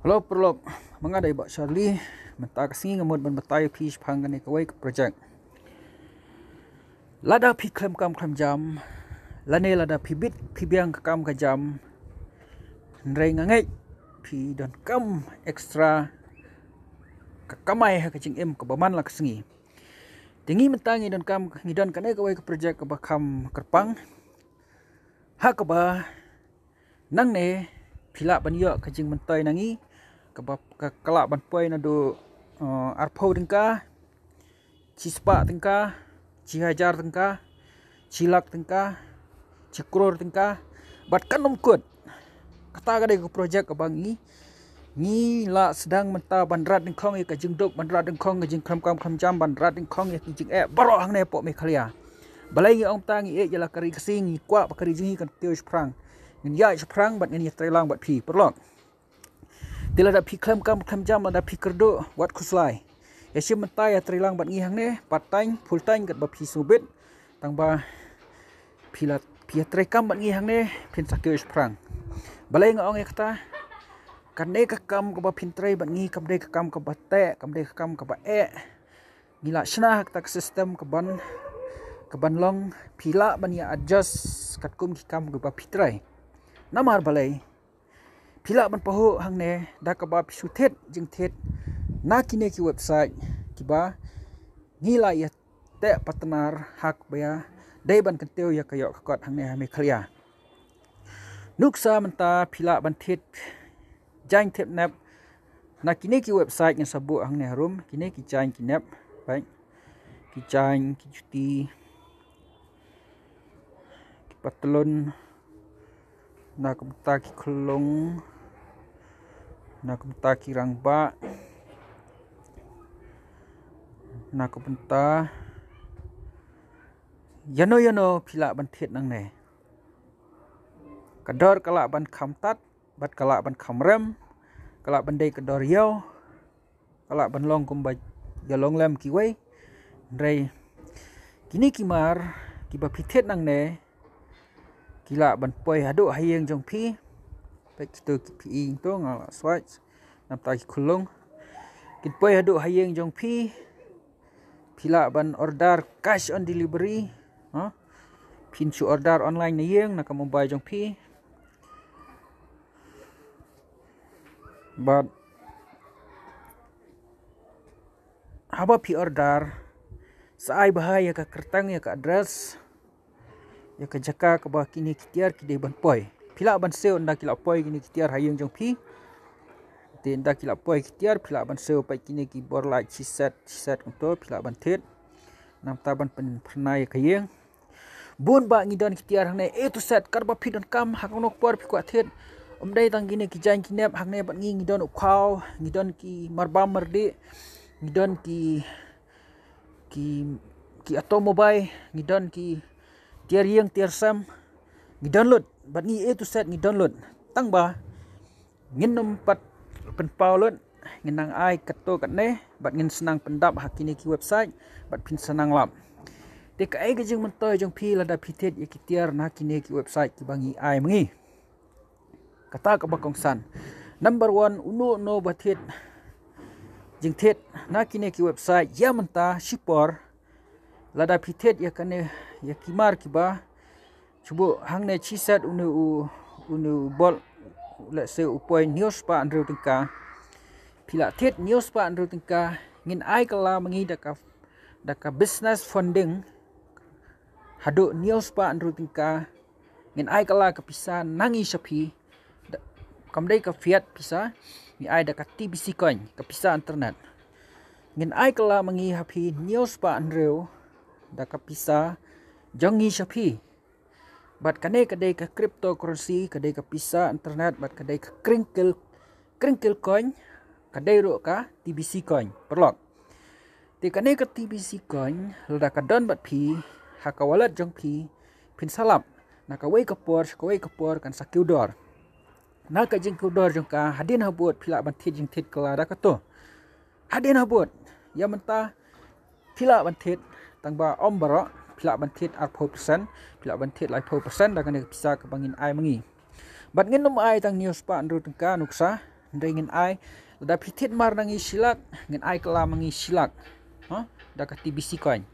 Hello perlo mengadai bak Charlie menta kesingi ngemud ban batai pi phang kan ke project. Lada pi klem kam klem jam. Lane lada pi bit pi biang kam ke jam. Nrei ngangai pi don kam extra ke kamai ha ke jing em ke baman la kesingi. Tingi mentangi don kam ngidon kan ke ke project ke bakam kerpang. Ha ke ba nang ne pila ban yo ka jing mentoy nangi kelak ban puai na do uh, arpau tengka ci sepak tengka ci hajar tengka cilak tengka cikror tengka bat kan nom kut kata kada ko projek abang ni ni la sedang menta bandrat ding khong ye ka jing dok bandrat ding khong jing kham kam kham jam bandrat ding khong ye jing e baro hang ne po me khlia balai ngi ong tang ye jala kari kasing ni kwa bakari jing hi kan teu sprang ngin ya sprang bat ngin ye trelang bat phi perlok tila da pi klem kam klem jam da pi kerdo wat kuslai ya sim mentai ya lang bat ngihang ne time full time kat ba pi subit. Tang ba pilat pi tre kam bat ngihang ne pin is prang balai ngong e kata kan ne ka kam ko ba pin tre bat ngi kam de ka kam ka ba te kam de ka kam ka ba e ngila shna hak tak sistem ka ban ka ban long pila ban ya adjust kat kum ki kam ka ba pitrai namar balai pila ban paho hang ne da ka ba pisu thet jing thet. Na kine ki website ki ba ngila ya te partner hak baya dai ban kenteu ya kayo ka kot hang ne me khlia nuksa menta pila ban thet jang thet nap na kine ki website yang sabu hang ne harum. Kine ki jang ki nap baik ki jang ki cuti ki patlon nak taki kelong nak taki rangba nak benta yano yano pila ban thiet nang ne kador kala ban kham tat bat kala ban kham rem kala ban dei kador yo kala ban long kum ba ya long lem ki wei. Rei kini kimar ki ba pithet nang ne kila ban poi hadu hayeng jong pi. Pe kita ki pi to nga swatch nam ta ki khulung kin poi hadu hayeng jong pi. Pila ban order cash on delivery. Ha? Pin chu order online na yeng na ka mobile jong pi. But haba pi order? Sa ai bahaya ka kertang ya ka address ya ke jaka ke bah kini kitiar ki ban poi. Pila ban seo nda kila poi kini kitiar hayung jong pi te nda kila poi kitiar pila ban seo pai kini ki bor la chi set chi set unto pila ban thet. Nam ta ban pen pernah ya kayeng. Bun ba ngi don kitiar hang ne e to set kar ba pi don kam hak nok por pi kwa thet. Om dai tang kini ki jan ki nep ne ban ngi ngi don ukhaw ngi don ki marba mardi ngi don ki ki ki automobile ngi don ki tiar yang tiar sam ni download. Bat ni a to set ni download. Tang ba ngin nom pat pen paulot ngin nang ai kato kat ne bat ngin senang pendap hakini ki website bat pin senang lap. Te ka ai gajing mentoy jong pi lada pitet ya kitiar na kini ki website ki bangi ai mengi kata ka bakong san. Number 1 uno no batet jing tet na kini ki website ya menta shipor. Lada pitet ya kane ya kimar kiba cubo hang ne chi set unu unu bol let's say upoi news pa andro tingka pila thet news pa andro tingka ngin ai kala mangi daka daka business funding. Hado news pa andro tingka ngin ai kala ka pisa nangi shapi kam dai ka fiat pisa ni ai daka tbc coin ka pisa internet. Ngin ai kala mangi hapi news pa andro daka pisa jangi shapi bat kane kade ka cryptocurrency kade ka pisa internet bat kade ka crinkle crinkle coin kade ro ka tbc coin perlok. Ti kane ka tbc coin lada ka don bat pi ha ka wallet jong pi pin salap na ka wei por ka wei por kan sakiu dor. Na jing dor jong ka hadin habut pila ban thit jing thit kala da ka to hadin habut ya menta pila pila bantit ar po persen pila bantit lai po persen dah kena pisah ke bangin ai mengi. Bat ngin nom ai tang news pa andru tengka nuksa. Ndai ngin ai lada pitit mar nangi silak ngin ai kala mangi silak ha? Da ka tbc coin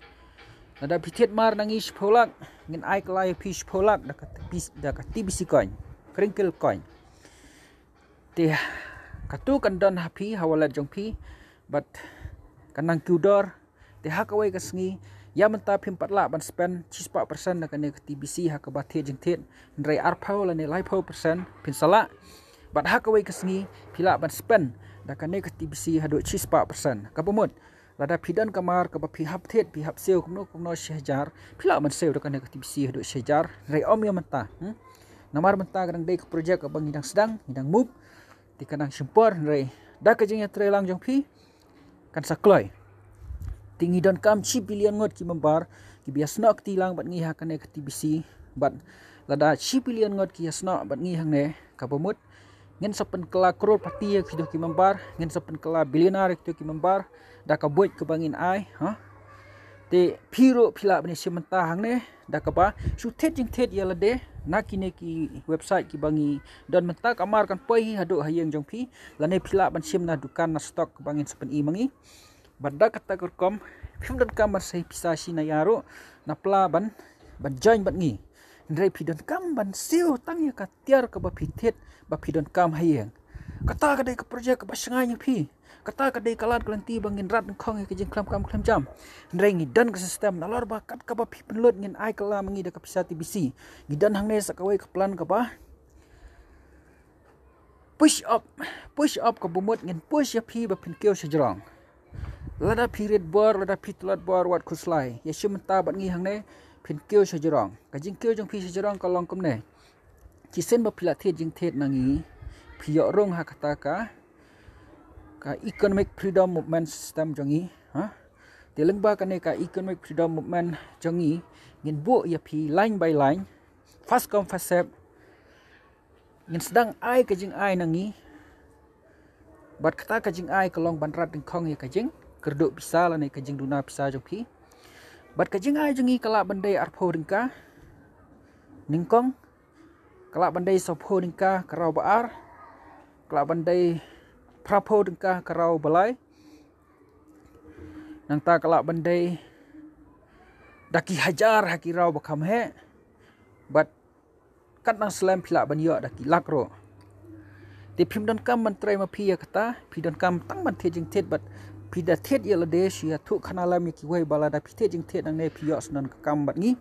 lada pitit mar nangi spolak ngin ai kala pi spolak da ka da ka tbc coin crinkle coin te katu kan don happy hawalat jong pi but kanang kudor te hakawai ka sngi Ya menta pim pat la ban spend chis pa persen na kane TBC ha ka bathe jing thet ndrai ar la ne lai phau persen pin sala bat ha ka wei kasngi pila ban spend da kane ka TBC ha do chis pa persen. Ka pemut. La da pidan kamar ka phi hap thet phi hap seo kumno kumno shehjar pila ban seo da kane ka TBC ha do shehjar ndrai om ya menta hm namar menta kadang dei ka project ka bang idang sedang idang move di kanang simpor ndrai da ka jing ya trelang jong phi kan sakloi tinggi dan kam chi billion ngot ki membar. Ki bias nok ti lang bat ngi ha kan ek tbc bat lada chi billion ngot ki asna bat ngi hang ne ka pomut ngin sapen kala crore pati ki do ki membar. Ngin sapen kala billionaire ki ki membar. Da ka buat ke bangin ai ha? Te piro phila bani simenta hang ne da ka ba su thet jing thet yala de na ki ne ki website ki bangi. Don menta kamar kan poi hadu hayeng jong phi la ne phila ban sim na dukan na stock bangin sapen i mangi banda kata kurkom film dan kamar sai pisa si na yaro na pla ban ban join ban ngi ndrei pi dan kam ban siu tang ya katiar ka ba pithet ba pi dan kam hayeng kata ka dei ka project ba shangai ni pi. Kata ka dei kalat kelanti bangin rat khong ke jing klam kam klam jam. Ndrei ngi dan ka sistem na lor ba kat ka ba pi penlut ngin ai kala mangi da ka pisa tbc ngi dan hang ne sa ka ka plan ka ba. Push up. Push up ka bumut ngin push ya pi ba pin keu sejrong lada period bor lada pitlat bor wat kuslai ya shim ta bat ngi hang ne phin kyo sha jirong ka jing kyo jong phi sha jirong ka long kum ne chi sen ba phila the jing the na ngi phi yo rong ha kata ka ka economic freedom movement system jong i ha te leng ba ka ne ka economic freedom movement jong i ngin bu ya phi line by line fast come fast serve ngin sedang ai ka jing ai na ngi bat kata ka jing ai ka long ban rat ding khong ya ka jing kerduk pisal ane kajing duna pisal joki bat kajing ai jengi kala bandai arpo ringka ningkong kala bandai sopho ringka karau baar kala bandai prapo ringka karau balai nang ta kala bandai daki hajar hakirau bakam he bat kat nang slam pila banyo daki lakro ទីភីមដនកម្មមន្ត្រីមកភីកតាភីដនកម្មតាំងបន្ទាជាងទៀតបាត់ pida thet ya la de shi ya thu khana la mi ki wei bala da pithe jing thet nang ne pi yo snan ka kam bat ngi.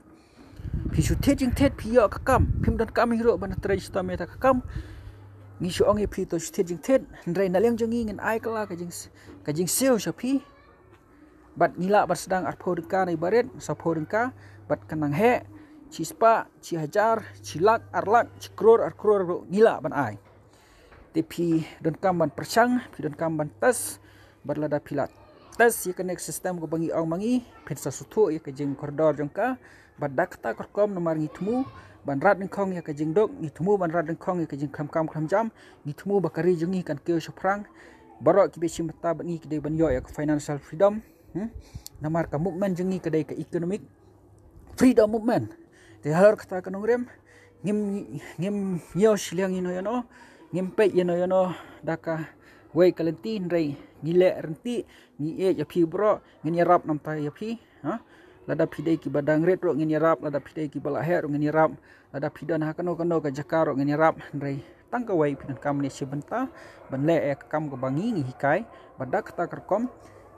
Pi shu thet jing thet pi yo ka kam. Phim dan kam hiro ban tra sta me ta ka kam. Ngi shu ong e pi to thet jing thet. Ndrai na leng jing ngin ai kala ka jing ka jing seo sha pi bat nila bat sedang ar pho ka nei baret sa pho ka. Bat kanang he chi spa chi hajar chi lak ar lak chi kror ar kror nila ban ai. Te dan kam ban persang pi dan kam ban tas berlada pilat. Tes ya connect sistem ko bangi ang mangi pensa sutu ya ke jing koridor jongka badak ta korkom nomor ngitmu ban rat ning khong ya ke jing dok ngitmu ban rat ning khong ya ke jing kam kam kam jam ngitmu bakari jungi kan ke soprang baro ki be sim ta bangi ki de ban yo ke financial freedom hmm? nomor ka movement ke de ke economic freedom movement de halor kata kanong rem ngim ngim yo shiliang ino yo no ngim pe yo no yo no daka wei kalentin rei ngile renti ni e ya phi bro ngin yarap nam ta ya phi ha? Lada phi dei ki badang ret ro ngin yarap lada phi dei ki bala her ngin yarap lada phi dan ha kano kano ka jakaro ngin yarap rei tang ka wei phi kam ni sibenta ban le e kam ko bangi ngi hikai badak ta kar kom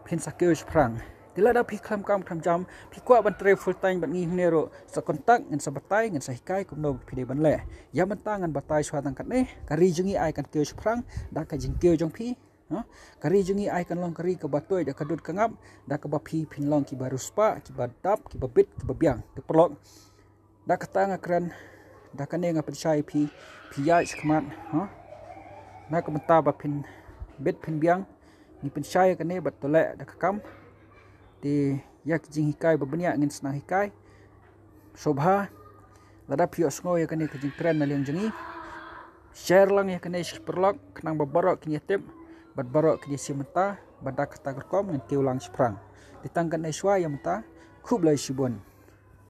phin sa keu sprang Tila dah pergi kelam kam kelam jam, pergi kuat ban tray full time ban ngih nero, sa kontak ngan sa batai ngan sa hikai kum no pide ban le. Ya mentang ngan batai suat angkat ne, kari jungi ai kan keu seprang, dah ka jing keu jong pi, ha? Kari jungi ai kan long kari ke batoi dah kadut kangap, dah ke bapi pin long ki baru spa, ki badap, ki babit, ki babiang, ki perlok. Dah kata ngakran, dah kan ne ngap pi, pi ya sekemat, ha? Nak kementar bapin bed pin biang, ni percaya kan ne batolek dah di yak jing hikai babenya ngin senang hikai. Sobha lada pio sngo ya kene kajing tren naliang jengi. Share lang ya kene perlok kenang babarok kini tip bad barok kini simenta badak kata kerkom ngin keulang sprang ditangkan eswa ya mata kublai shibun